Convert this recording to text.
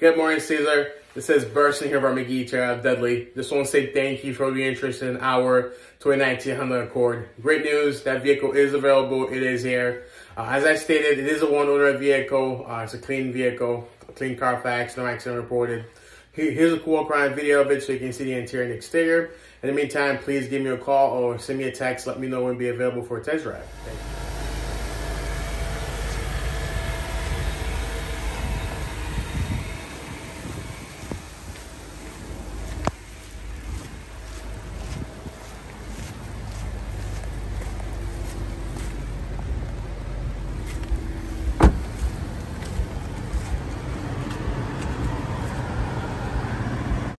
Good morning, Cesar. This is Burson here from McGee Chair Dudley. Just want to say thank you for your interest in our 2019 Honda Accord. Great news, that vehicle is available. It is here. Uh, as I stated, it is a one-owner vehicle. Uh, it's a clean vehicle, a clean Carfax, no accident reported. Here's a cool crime video of it so you can see the interior and exterior. In the meantime, please give me a call or send me a text. Let me know when it'll be available for a test drive.